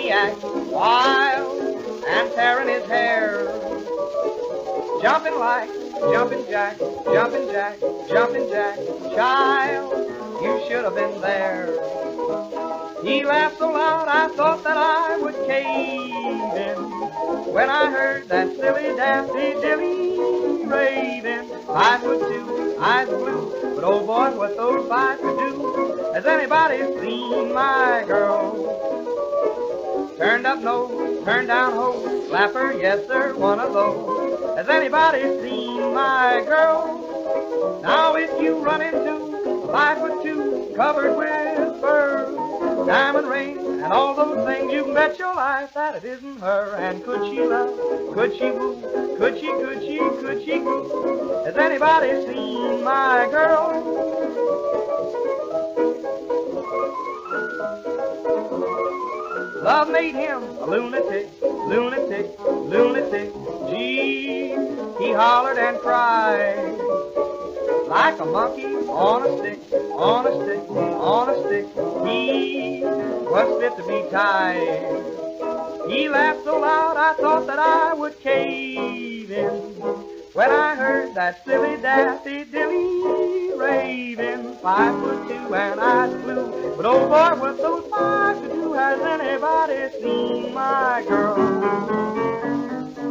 maniac, wild and tearing his hair. Jumping like jumping jack, jumping jack, jumping jack. Child, you should have been there. He laughed so loud I thought that I would cave in. When I heard that silly daffy dilly raving, five foot two, eyes blue, but oh boy, what those eyes could do. Has anybody seen my girl? Turned up nose, turned down hose, slapper, yes sir, one of those. Has anybody seen my girl? Now if you run into a five foot two, covered with fur, diamond ring, and all those things, you can bet your life that it isn't her. And could she love? Could she woo? Could she, could she, could she woo? Has anybody seen my girl? Love made him a lunatic, lunatic, lunatic. Gee, he hollered and cried like a monkey on a stick, on a stick, on a stick. He was fit to be tied. He laughed so loud I thought that I would cave in. When I heard that silly daffy dilly raving, five foot two and eyes blue. But oh boy, what those five to do? Has anybody seen my girl?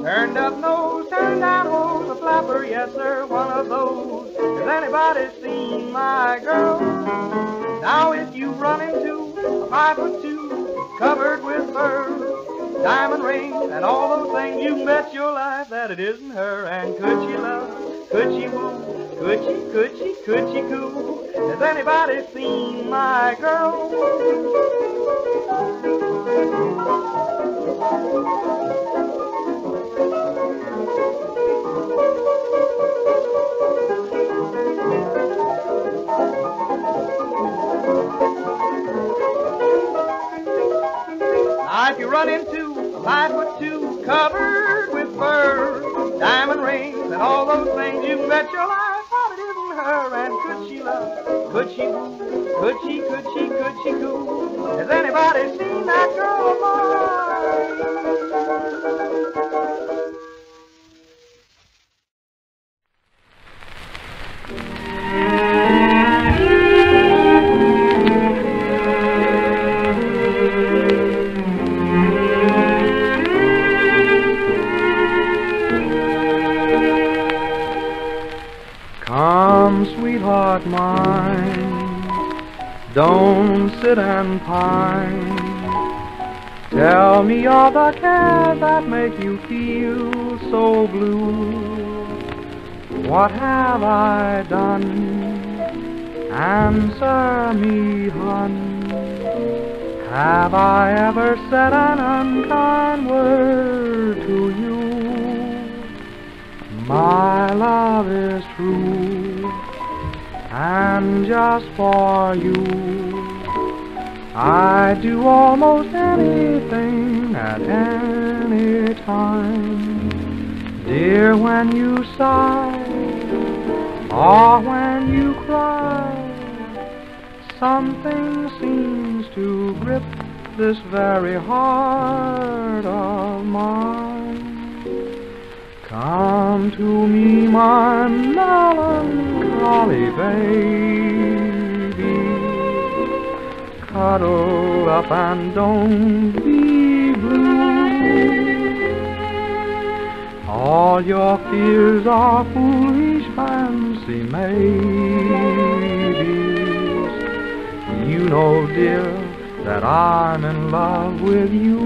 Turned up nose, turned down hose, a flapper, yes sir, one of those. Has anybody seen my girl? Now if you run into a five foot two, covered with fur, diamond rings, and all those things, you bet your life that it isn't her. And could she love? Could she woo? Could she, could she, could she coo? Has anybody seen my girl? If you run into a five foot two covered with fur, diamond rings, and all those things, you bet your life that it isn't her. And could she love? Could she woo? Could she, could she, could she coo? Has anybody seen that girl? That make you feel so blue. What have I done? Answer me, hun. Have I ever said an unkind word to you? My love is true, and just for you, I do almost anything at any time. Dear, when you sigh, or when you cry, something seems to grip this very heart of mine. Come to me, my melancholy baby. Cuddle up and don't be blue. All your fears are foolish fancy maybes. You know, dear, that I'm in love with you.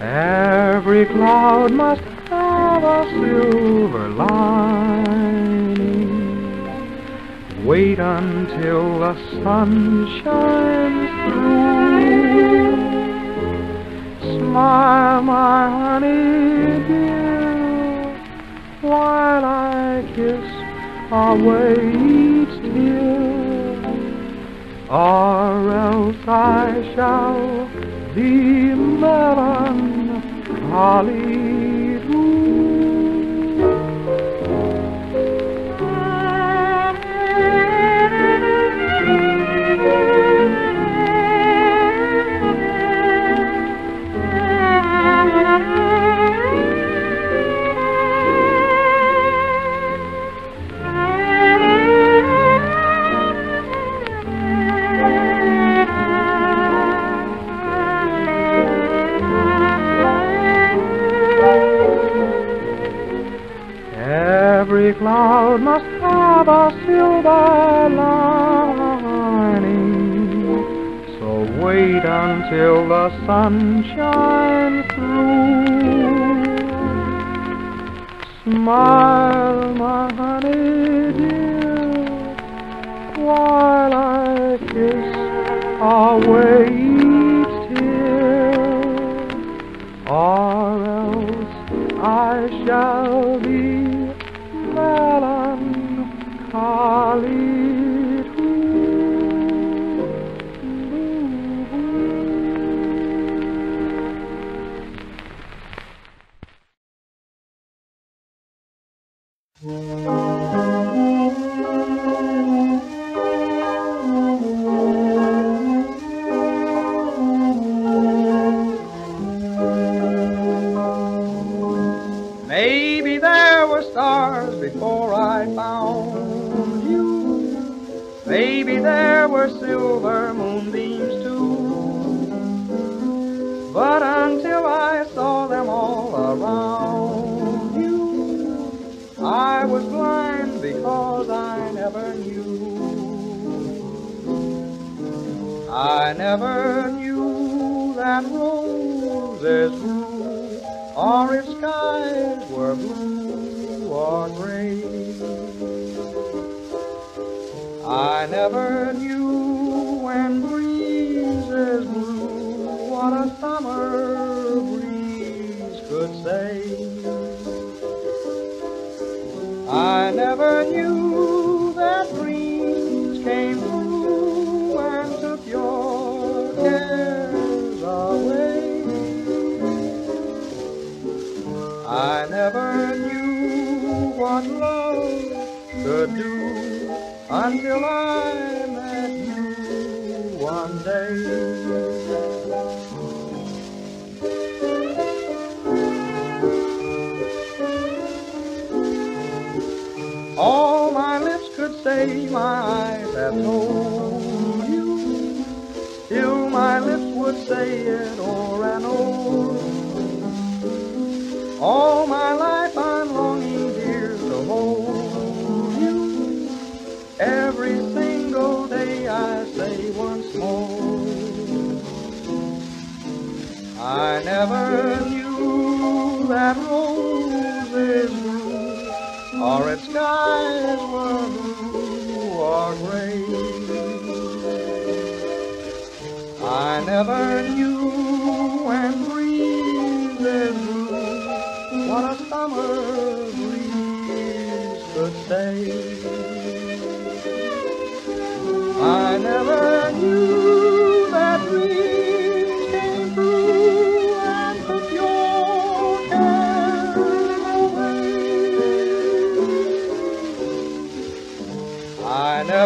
Every cloud must have a silver lining. Wait until the sun shines through. Smile, my honey dear, while I kiss away each tear, or else I shall be melancholy away I saw them all around you, I was blind because I never knew. I never knew that roses grew or if skies were blue or gray. I never knew I never knew that dreams came through and took your cares away. I never knew what love could do until I met you one day. My eyes have told you. Still my lips would say it o'er and over. All my life I'm longing, dear, to hold you. Every single day I say once more. I never knew that roses grew, or its skies were gray. I never knew when breezes blew what a summer breeze could say. I never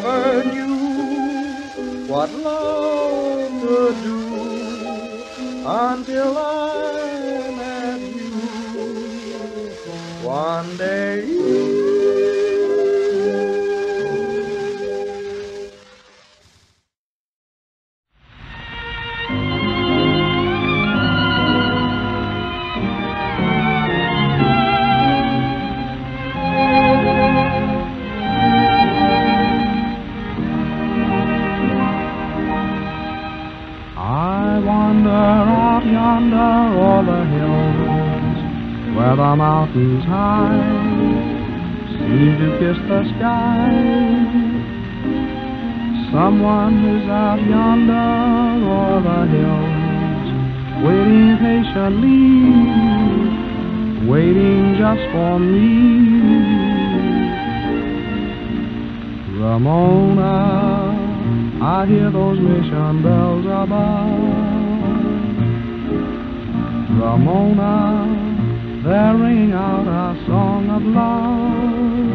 never knew what love could do until I met you one day. I seem to kiss the sky. Someone is out yonder o'er the hills, waiting patiently, waiting just for me. Ramona, I hear those mission bells above. Ramona, they're ringing out our song of love.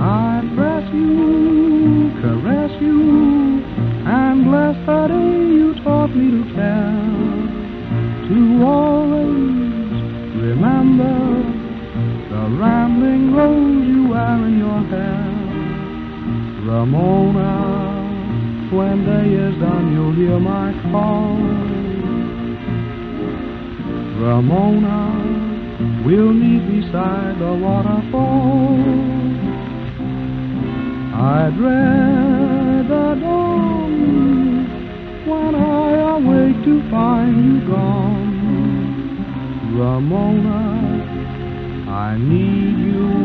I press you, caress you, and bless the day you taught me to care. To always remember the rambling rose you wear in your hair. Ramona, when day is done, you'll hear my call. Ramona, we'll meet beside the waterfall. I dread the dawn when I awake to find you gone. Ramona, I need you,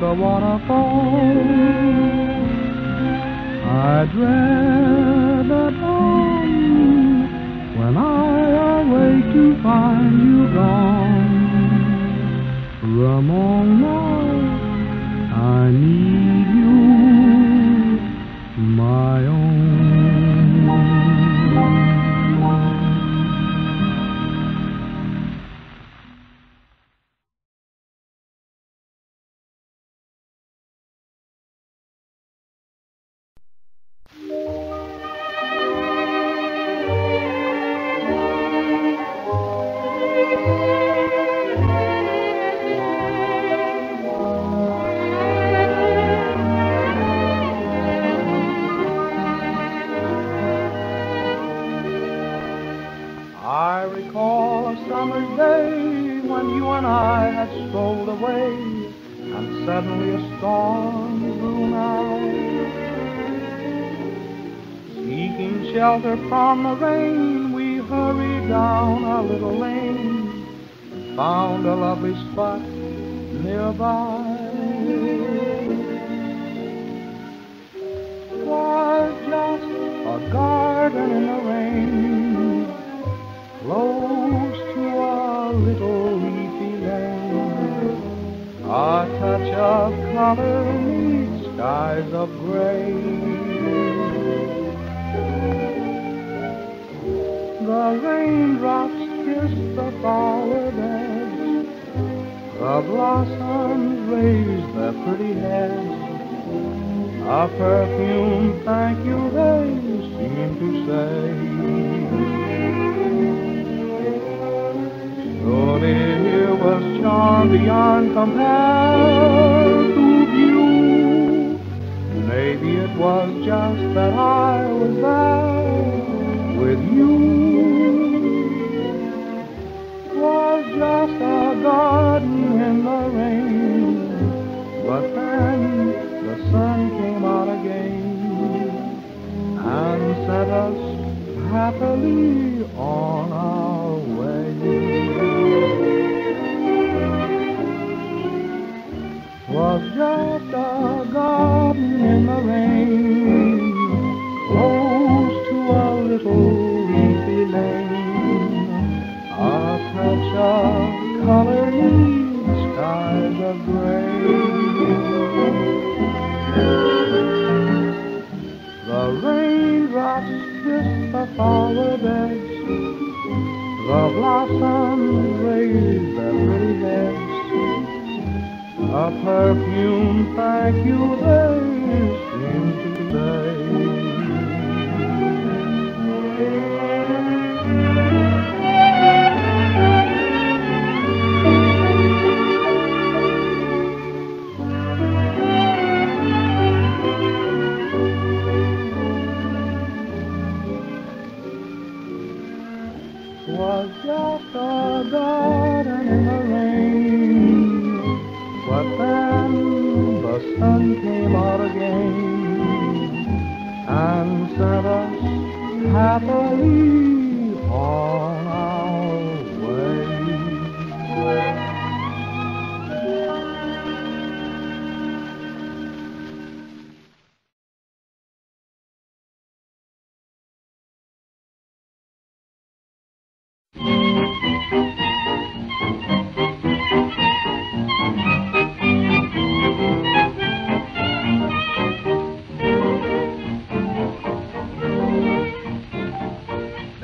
the waterfall. I dread the dawn when I awake to find you gone. Ramona, I need day when you and I had strolled away, and suddenly a storm blew nigh. Seeking shelter from the rain, we hurried down a little lane, found a lovely spot nearby. Was just a garden in the rain of color meets skies of gray. The raindrops kiss the flower beds. The blossoms raise their pretty heads. A perfume, thank you, they seem to say. Surely here was charm beyond compare to view. Maybe it was just that I was there with you. It Was just a garden in the rain, but then the sun came out again and set us happily on our Was just a garden in the rain, perfume, thank you,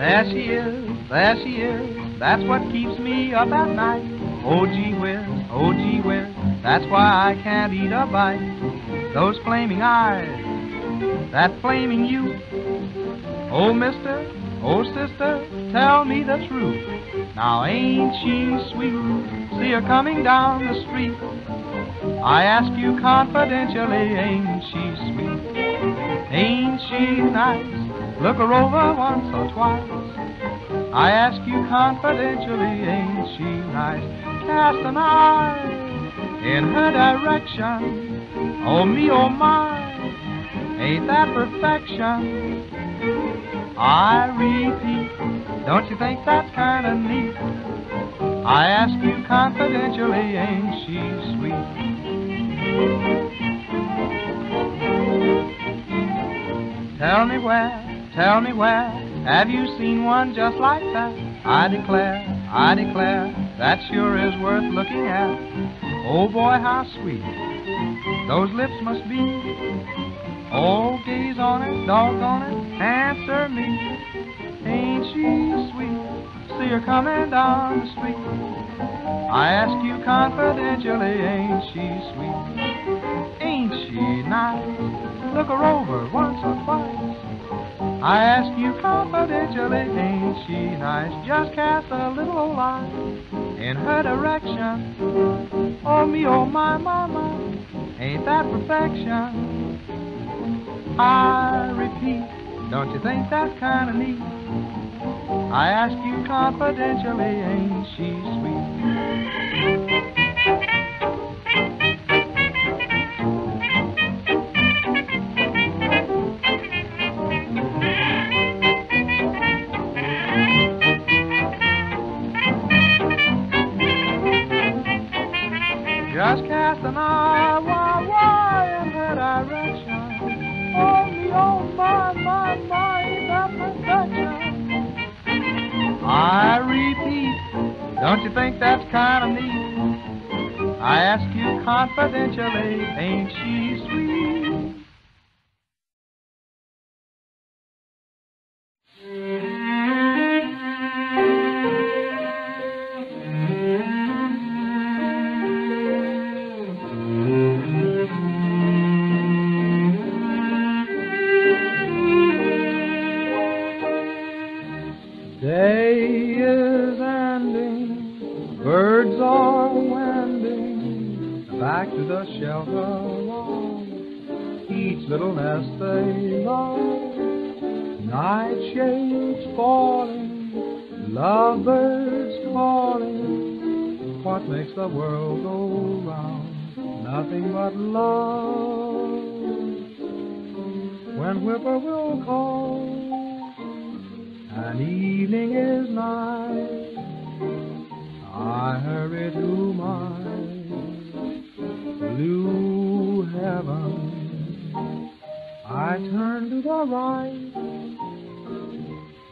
There she is, there she is, that's what keeps me up at night. Oh gee whiz, oh gee whiz, that's why I can't eat a bite. Those flaming eyes, that flaming youth. Oh mister, oh sister, tell me the truth. Now ain't she sweet? See her coming down the street. I ask you confidentially, ain't she sweet? Ain't she nice? Look her over once or twice. I ask you confidentially, ain't she nice? Cast an eye in her direction. Oh me, oh my, ain't that perfection? I repeat, don't you think that's kinda neat? I ask you confidentially, ain't she sweet? Tell me where, tell me where, have you seen one just like that? I declare, I declare, that sure is worth looking at. Oh boy, how sweet those lips must be. Oh, gaze on it, doggone it, answer me. Ain't she sweet? See her coming down the street. I ask you confidentially, ain't she sweet? Ain't she nice? Look her over once or twice. I ask you confidentially, ain't she nice? Just cast a little eye in her direction. Oh me, oh my, my, my, ain't that perfection? I repeat, don't you think that's kinda neat? I ask you confidentially, ain't she sweet? Think that's kind of neat? I ask you confidentially, ain't she sweet? And evening is nigh, I hurry to my blue heaven. I turn to the right,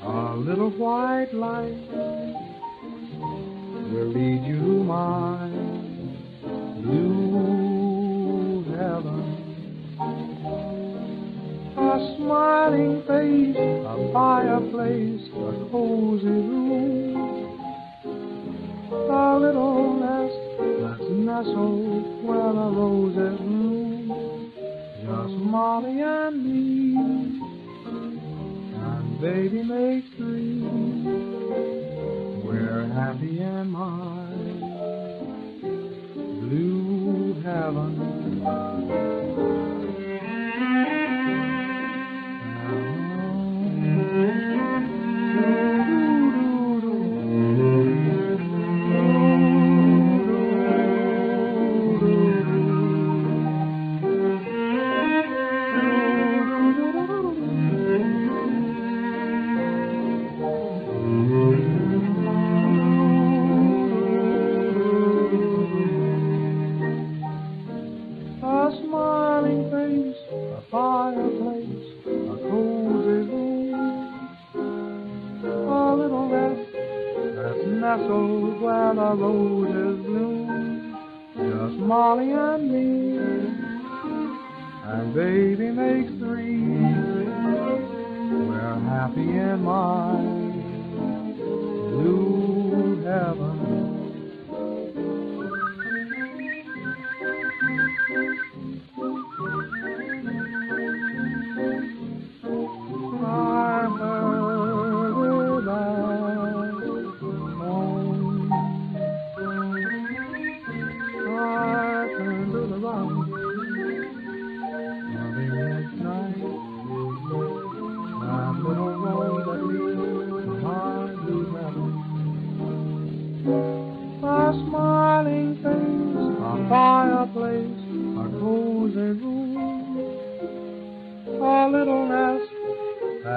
a little white light will lead you to my blue A smiling face, a fireplace, a cozy room, a little nest that's nestled where the roses bloom. Just Molly and me, and baby makes three. We're happy in my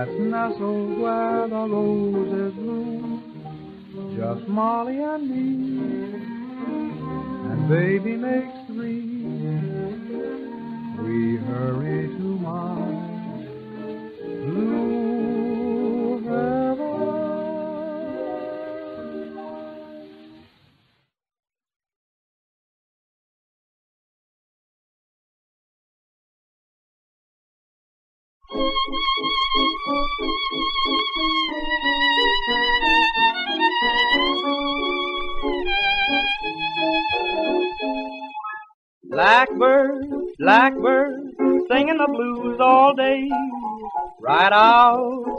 that's nestled where the roses bloom. Just Molly and me, and baby makes three. We hurry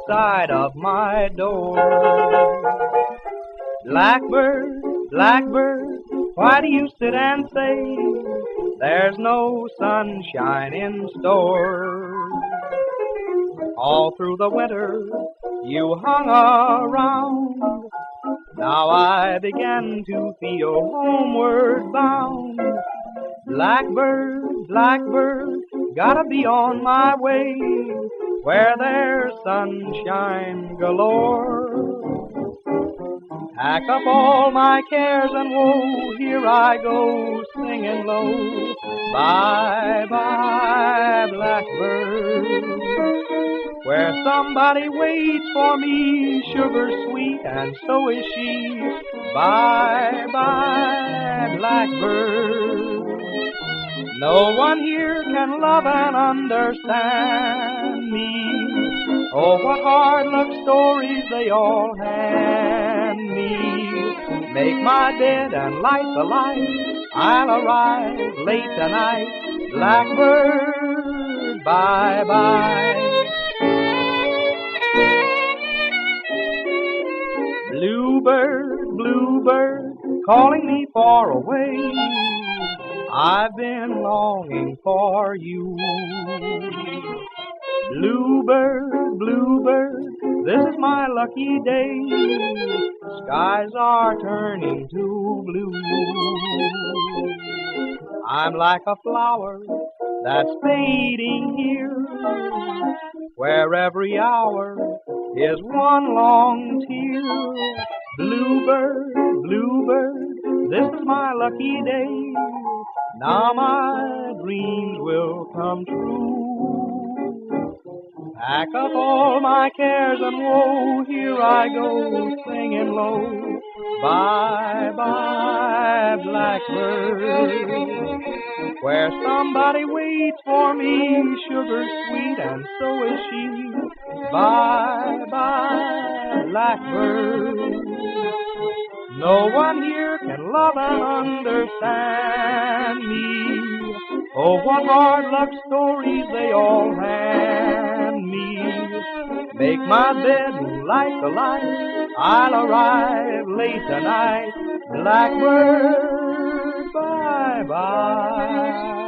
outside of my door. Blackbird, blackbird, why do you sit and say there's no sunshine in store? All through the winter you hung around. Now I begin to feel homeward bound. Blackbird, blackbird, gotta be on my way where there's sunshine galore. Pack up all my cares and woe, here I go singing low. Bye bye, blackbird. Where somebody waits for me, sugar sweet, and so is she. Bye bye, blackbird. No one here can love and understand me. Oh, what hard luck stories they all hand me. Make my bed and light the light. I'll arrive late tonight. Blackbird, bye bye. Bluebird, bluebird, calling me far away. I've been longing for you. Bluebird, bluebird, this is my lucky day. Skies are turning to blue. I'm like a flower that's fading here, where every hour is one long tear. Bluebird, bluebird, this is my lucky day. Now my dreams will come true. Pack up all my cares and woe, here I go singing low. Bye bye, blackbird, where somebody waits for me, sugar sweet, and so is she. Bye bye, blackbird. No one here can love and understand me. Oh, what hard luck stories they all hand me. Make my bed and light the light. I'll arrive late tonight. Blackbird, bye bye.